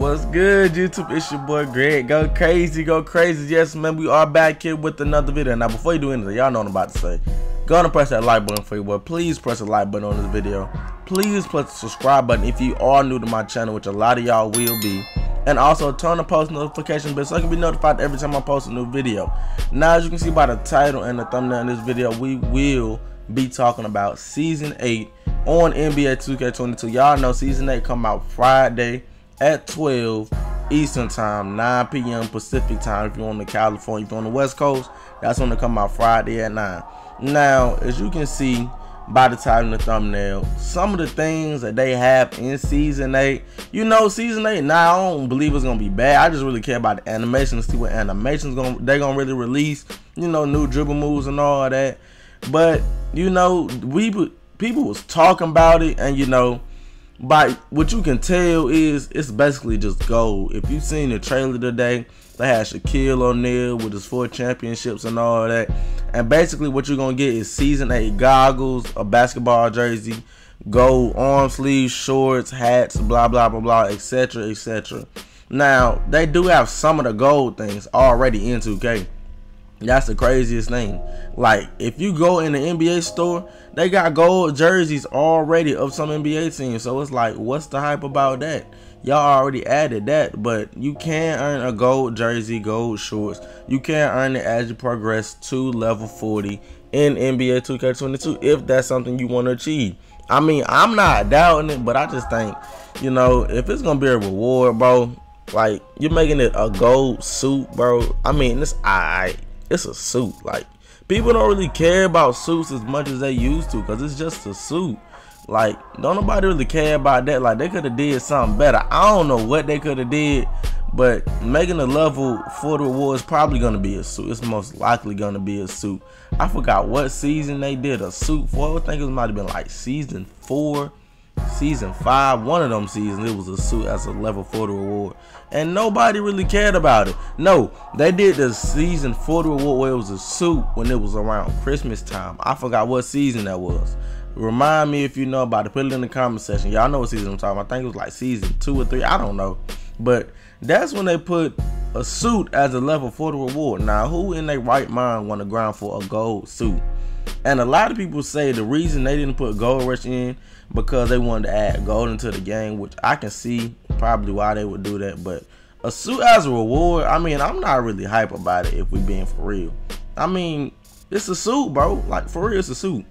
What's good, YouTube? It's your boy Greg. Go crazy, go crazy. Yes, man, we are back here with another video. Now, before you do anything, y'all know what I'm about to say. Go and press that like button for you, boy. Please press the like button on this video. Please press the subscribe button if you are new to my channel, which a lot of y'all will be. And also turn the post notification bell so I can be notified every time I post a new video. Now, as you can see by the title and the thumbnail in this video, we will be talking about Season 8 on NBA 2K22. Y'all know Season 8 come out Friday at 12 Eastern Time, 9 p.m. Pacific Time. If you're on the California, if you're on the West Coast, that's going to come out Friday at 9. Now, as you can see by the title and the thumbnail, some of the things that they have in Season 8, you know, Season 8, now I don't believe it's to be bad. I just really care about the animation, see what animations gonna they're going to really release, you know, new dribble moves and all that. But, you know, we people was talking about it and, you know, by what you can tell is it's basically just gold. If you've seen the trailer today, they had Shaquille O'Neal with his four championships and all that. And basically what you're gonna get is season eight goggles, a basketball jersey, gold arm sleeves, shorts, hats, blah blah blah blah, etc. etc. Now they do have some of the gold things already in 2K. That's the craziest thing. Like, if you go in the NBA store, they got gold jerseys already of some NBA teams. So it's like, what's the hype about that? Y'all already added that, but you can earn a gold jersey, gold shorts. You can earn it as you progress to level 40 in NBA 2K22 if that's something you want to achieve. I mean, I'm not doubting it, but I just think, you know, if it's going to be a reward, bro, like, you're making it a gold suit, bro. I mean, it's alright it's a suit. Like people don't really care about suits as much as they used to because it's just a suit. Like don't nobody really care about that. Like they could have did something better. I don't know what they could have did, but making the level for the reward is probably gonna be a suit. It's most likely gonna be a suit. I forgot what season they did a suit for. I think it might have been like season four season five, one of them seasons, it was a suit as a level 40 reward. And nobody really cared about it. No, they did the season 40 reward where it was a suit when it was around Christmas time. I forgot what season that was. Remind me if you know about it. Put it in the comment section. Y'all know what season I'm talking about. I think it was like season two or three. I don't know. But that's when they put a suit as a level 40 reward. Now, who in their right mind want to grind for a gold suit? And a lot of people say the reason they didn't put Gold Rush in because they wanted to add gold into the game, which I can see probably why they would do that. But a suit as a reward, I mean, I'm not really hype about it if we being for real. I mean, it's a suit, bro. Like for real, it's a suit.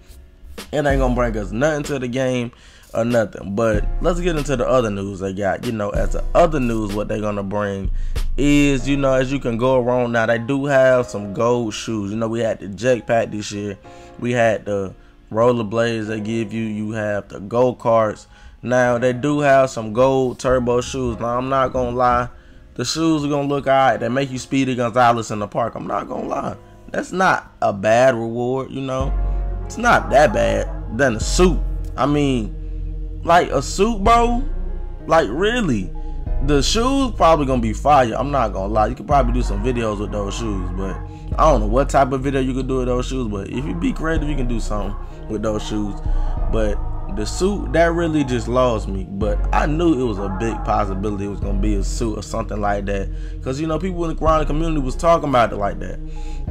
It ain't gonna bring us nothing to the game or nothing. But let's get into the other news they got. You know, as the other news, what they're gonna bring is, you know, as you can go around now, they do have some gold shoes. You know, we had the jetpack this year. We had the rollerblades they give you. You have the go karts. Now they do have some gold turbo shoes. Now I'm not gonna lie, the shoes are gonna look alright. They make you Speedy Gonzalez in the park. I'm not gonna lie, that's not a bad reward. You know, it's not that bad. Than a suit. I mean, like a suit, bro. Like really, the shoes probably gonna be fire. I'm not gonna lie. You could probably do some videos with those shoes, but I don't know what type of video you could do with those shoes. But if you be creative, you can do something with those shoes. But the suit that really just lost me. But I knew it was a big possibility it was gonna be a suit or something like that. Cause you know people in the ground community was talking about it like that.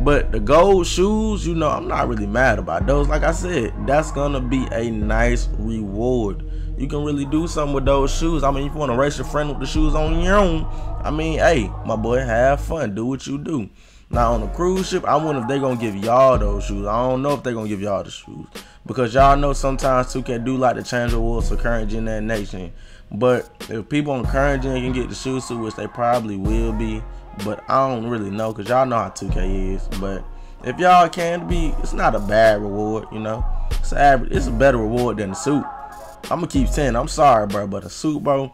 But the gold shoes, you know, I'm not really mad about those. Like I said, that's gonna be a nice reward. You can really do something with those shoes. I mean, if you want to race your friend with the shoes on your own, I mean, hey, my boy, have fun. Do what you do. Now on a cruise ship, I wonder if they're gonna give y'all those shoes. I don't know if they're gonna give y'all the shoes. Because y'all know sometimes 2K do like to change awards for current gen that nation. But if people on current gen can get the shoes to which they probably will be, but I don't really know because y'all know how 2K is. But if y'all can be, it's not a bad reward, you know. It's average. It's a better reward than the suit. I'm gonna keep saying, I'm sorry, bro, but a suit, bro,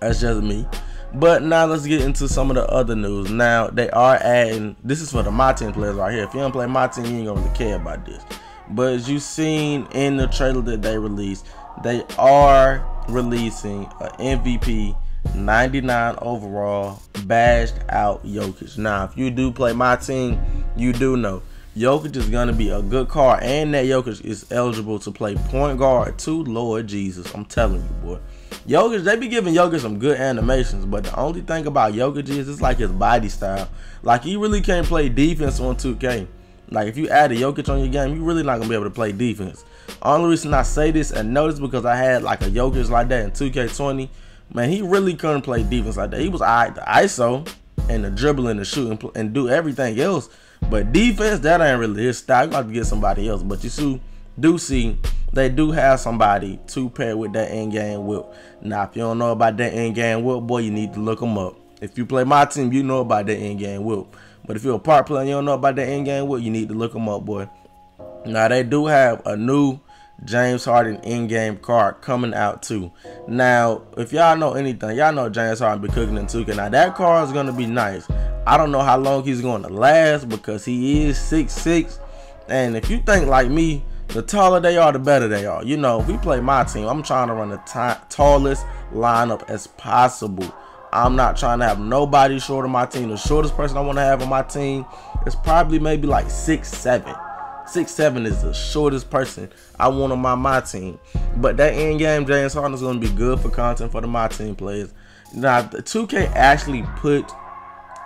that's just me. But now let's get into some of the other news. Now they are adding. This is for the my team players right here. If you don't play my team, you ain't gonna really care about this. But as you seen in the trailer that they released, they are releasing an MVP 99 overall, bashed out Jokic. Now, if you do play my team, you do know Jokic is gonna be a good card, and that Jokic is eligible to play point guard too. Lord Jesus, I'm telling you, boy. Jokic, they be giving Jokic some good animations, but the only thing about Jokic is it's like his body style. Like he really can't play defense on 2K. Like if you add a Jokic on your game, you really not gonna be able to play defense. Only reason I say this and notice because I had like a Jokic like that in 2K20. Man, he really couldn't play defense like that. He was alright the ISO and the dribbling the shooting and do everything else. But defense, that ain't really his style. You got to get somebody else. But you see, do see they do have somebody to pair with that in game whip. Now, if you don't know about that in game whip, boy, you need to look them up. If you play my team, you know about that in game whip. But if you're a part player and you don't know about that in game whip, you need to look them up, boy. Now, they do have a new James Harden in-game card coming out too. Now, if y'all know anything, y'all know James Harden be cooking in 2K. Now that card is gonna be nice. I don't know how long he's going to last because he is six six, and if you think like me, the taller they are, the better they are. You know, we play my team, I'm trying to run the tallest lineup as possible. I'm not trying to have nobody short of my team. The shortest person I want to have on my team is probably maybe like six seven. Six seven is the shortest person I want on my my team. But that end game James Harden is gonna be good for content for the my team players. Now the 2K actually put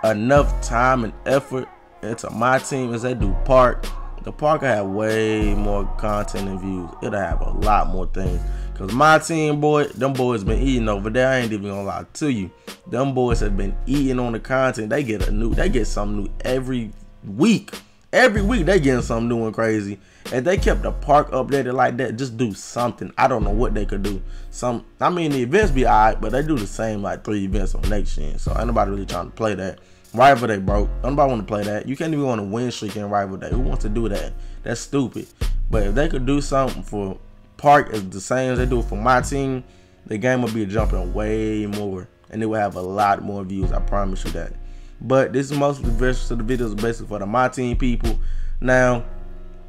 enough time and effort into my team as they do park. The park will have way more content and views. It'll have a lot more things. Cause my team, boy, them boys been eating over there. I ain't even gonna lie to you. Them boys have been eating on the content. They get a new, they get something new every week. Every week they getting something new and crazy. If they kept the park updated like that, just do something. I don't know what they could do. Some, I mean, the events be alright, but they do the same like three events on next gen. So ain't nobody really trying to play that. Rival Day broke. Nobody want to play that. You can't even want to win streak in Rival Day. Who wants to do that? That's stupid. But if they could do something for Park as the same as they do for my team, the game would be jumping way more, and it would have a lot more views. I promise you that. But this is mostly the rest of the videos basically for the my team people. Now,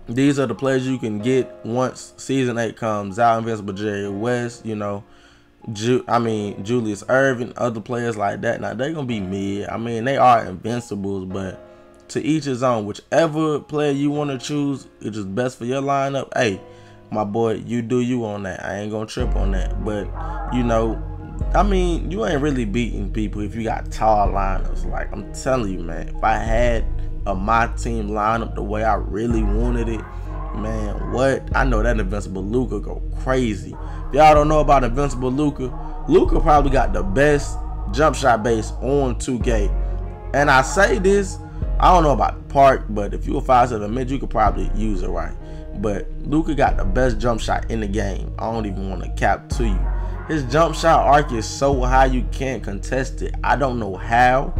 these are the players you can get once season eight comes out. Invincible Jerry West, you know, Ju I mean Julius Erving, other players like that. Now they're gonna be mid. I mean they are invincibles, but to each his own. Whichever player you want to choose, it's is best for your lineup. Hey, my boy, you do you on that. I ain't gonna trip on that. But you know, I mean, you ain't really beating people if you got tall lineups. Like I'm telling you, man, if I had a my team lineup the way I really wanted it, man, what? I know that Invincible Luka go crazy. If y'all don't know about Invincible Luka, Luka probably got the best jump shot base on 2K. And I say this, I don't know about park, but if you're a 5'7 mid, you could probably use it right. But Luka got the best jump shot in the game. I don't even want to cap to you. His jump shot arc is so high you can't contest it. I don't know how.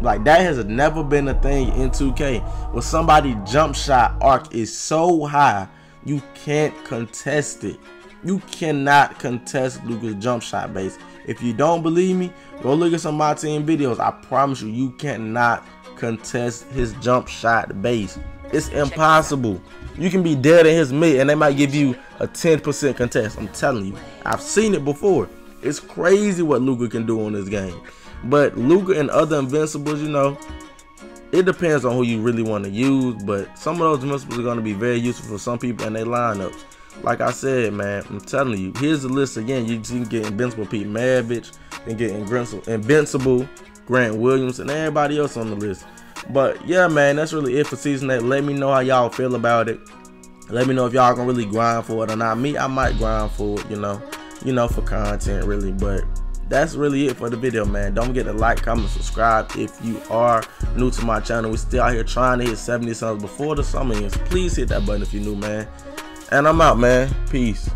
Like that has never been a thing in 2K. Where somebody jump shot arc is so high you can't contest it. You cannot contest Lucas jump shot base. If you don't believe me, go look at some of my team videos. I promise you, you cannot contest his jump shot base. It's impossible. You can be dead in his mid and they might give you a 10% contest. I'm telling you. I've seen it before. It's crazy what Luka can do on this game. But Luka and other invincibles, you know, it depends on who you really want to use. But some of those invincibles are going to be very useful for some people in their lineup. Like I said, man, I'm telling you. Here's the list again. You can get Invincible Pete Maravich, and get Invincible Grant Williams, and everybody else on the list. But yeah, man, that's really it for season 8. Let me know how y'all feel about it. Let me know if y'all gonna really grind for it or not. Me, I might grind for it, you know, you know, for content really. But that's really it for the video, man. Don't forget to like, comment, subscribe if you are new to my channel. we're still out here trying to hit 70 subs before the summer ends. Please hit that button if you're new, man. And I'm out, man. Peace.